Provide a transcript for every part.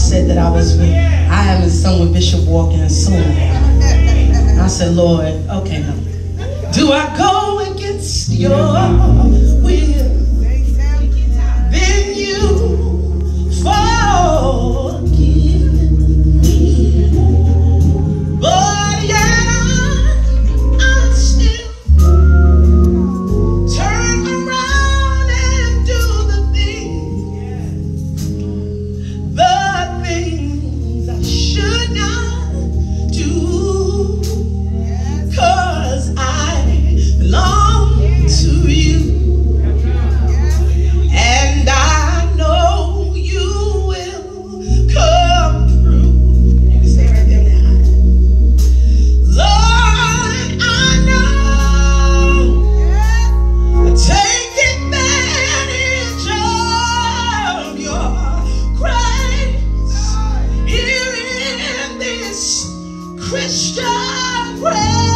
said that I was with, I am in son with Bishop Walker and soon. I said, Lord, okay, now. Do I go against your will? Christian prayer.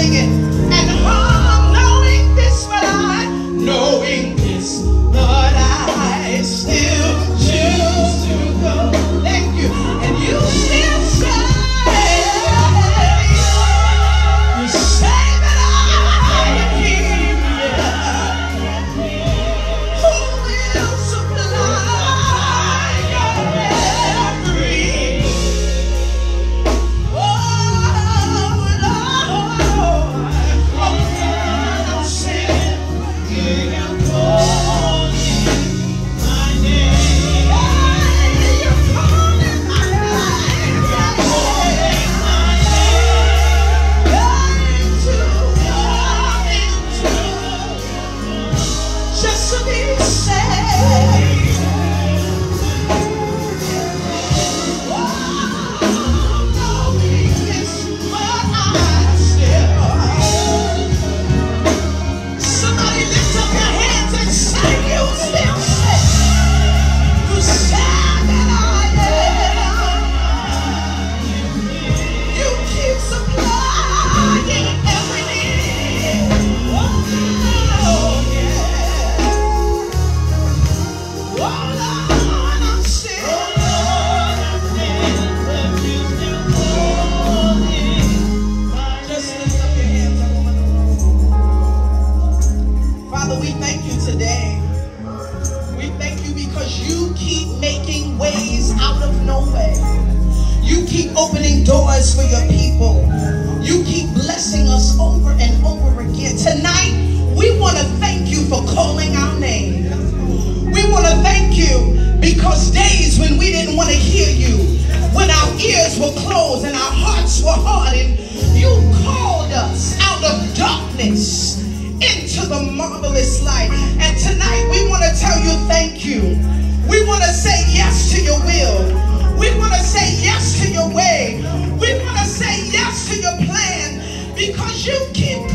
sing it. for your people. You keep blessing us over and over again. Tonight, we want to thank you for calling our name. We want to thank you because days when we didn't want to hear you, when our ears were closed and our hearts were hardened, you called us out of darkness into the marvelous light. And tonight we want to tell you thank you. To your plan because you keep